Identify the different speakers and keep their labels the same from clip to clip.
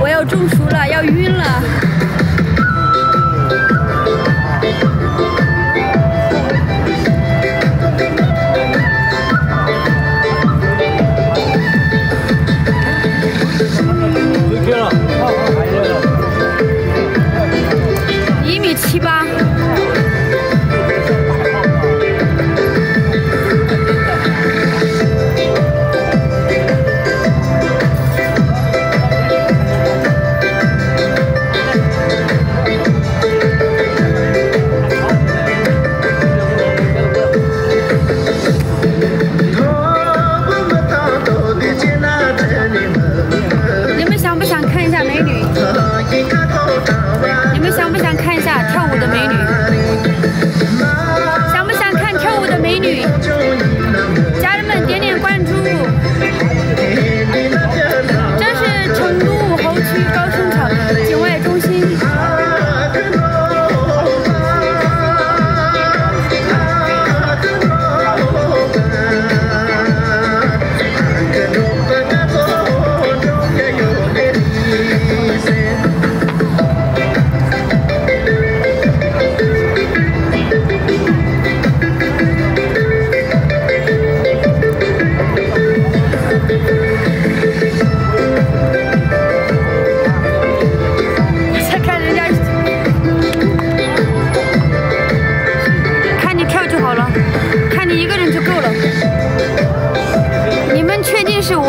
Speaker 1: 我要中暑了，要晕了。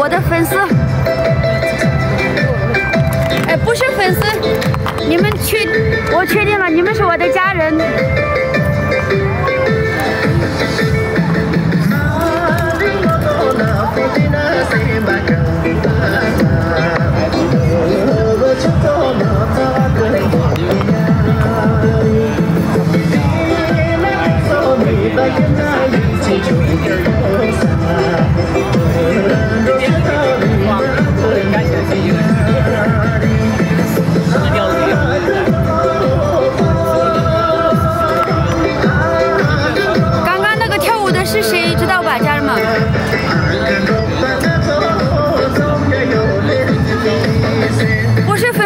Speaker 1: 我的粉丝？哎，不是粉丝，你们确，我确定了，你们是我的家人。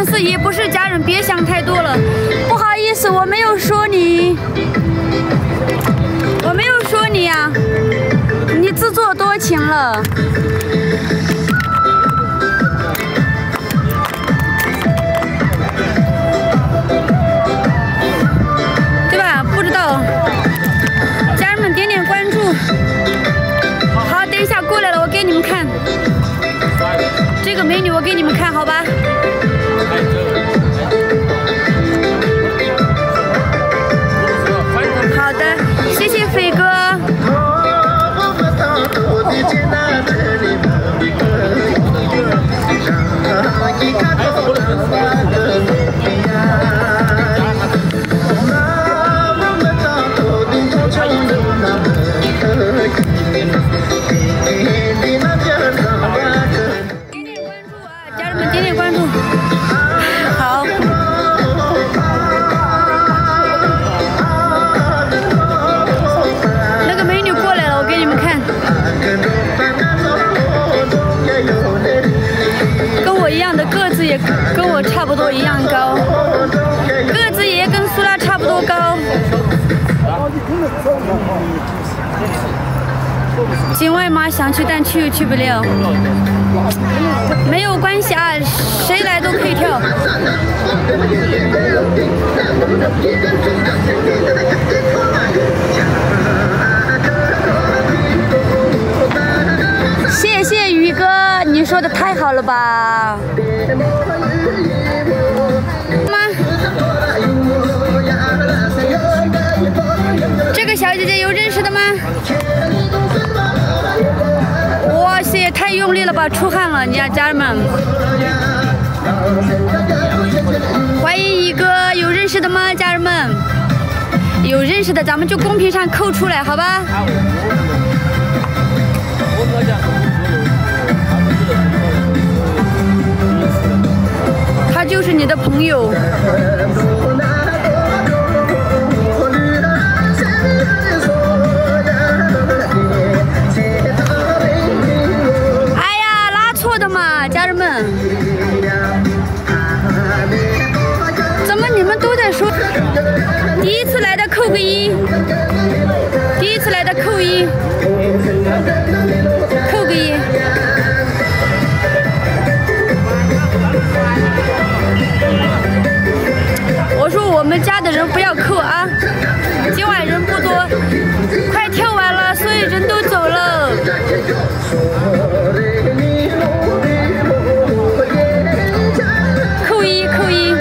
Speaker 1: 不是粉丝，也不是家人，别想太多了。不好意思，我没有说你，我没有说你呀、你自作多情了。因为嘛，想去但去又去不了，没有关系啊，谁来都可以跳。谢谢宇哥，你说的太好了吧？妈，这个小姐姐有认识的吗？哇塞，太用力了吧，出汗了，你看家人们。欢迎一哥有认识的吗，家人们？有认识的，咱们就公屏上扣出来，好吧？他就是你的朋友。扣一，扣个一。我说我们家的人不要扣啊，今晚人不多，快跳完了，所以人都走了。扣一扣一，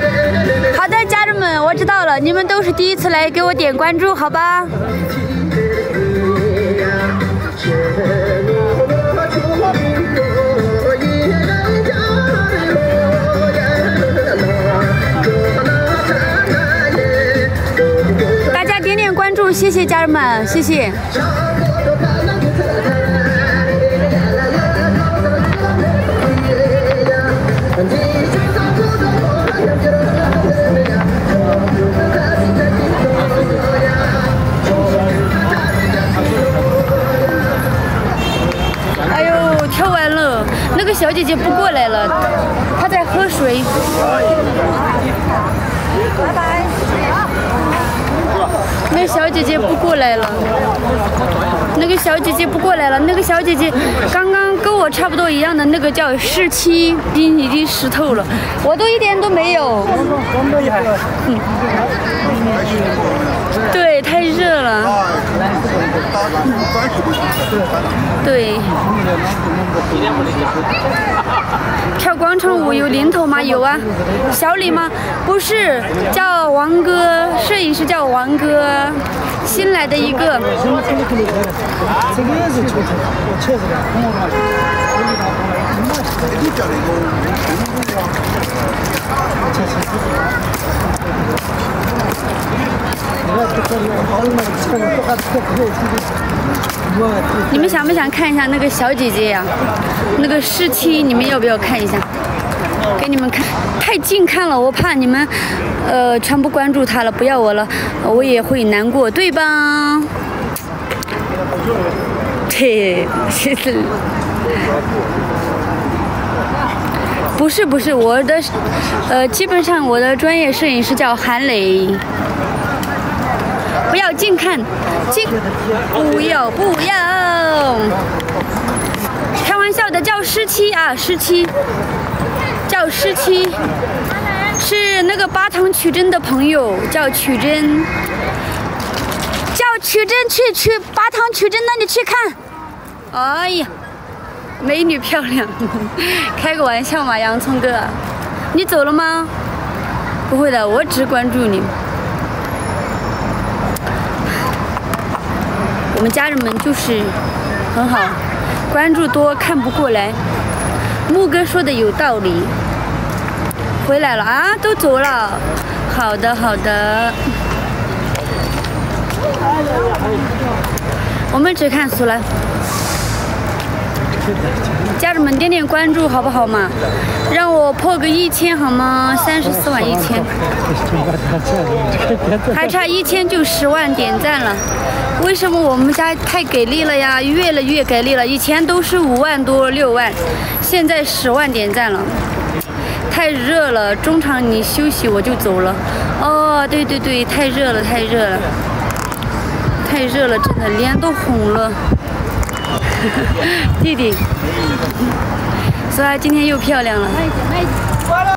Speaker 1: 好的，家人们，我知道了，你们都是第一次来，给我点关注，好吧？谢谢家人们，谢谢。哎呦，跳完了，那个小姐姐不过来了，她在喝水。拜拜。那个小姐姐不过来了，那个小姐姐不过来了，那个小姐姐刚刚跟我差不多一样的那个叫十七，冰已经湿透了，我都一点都没有。嗯，对，太热了。对。跳广场舞有零头吗？有啊。小李吗？不是，叫王哥，摄影师叫王哥，新来的一个。你们想不想看一下那个小姐姐呀？那个尸体，你们要不要看一下？给你们看，太近看了，我怕你们，呃，全部关注她了，不要我了，我也会难过，对吧？对，其实不是不是，我的，呃，基本上我的专业摄影师叫韩磊。不要近看，近不要不要，开玩笑的，叫十七啊，十七，叫十七，是那个八塘曲珍的朋友，叫曲珍，叫曲珍去去八塘曲珍那里去看，哎呀，美女漂亮，开个玩笑嘛，洋葱哥，你走了吗？不会的，我只关注你。我们家人们就是很好，关注多看不过来。木哥说的有道理，回来了啊，都走了。好的好的，我们只看苏兰。家人们点点关注好不好嘛？让我破个一千好吗？三十四万一千，还差一千就十万点赞了。为什么我们家太给力了呀？越来越给力了。以前都是五万多六万，现在十万点赞了。太热了，中场你休息我就走了。哦，对对对，太热了太热了，太热了，真的脸都红了。弟弟，所以今天又漂亮了。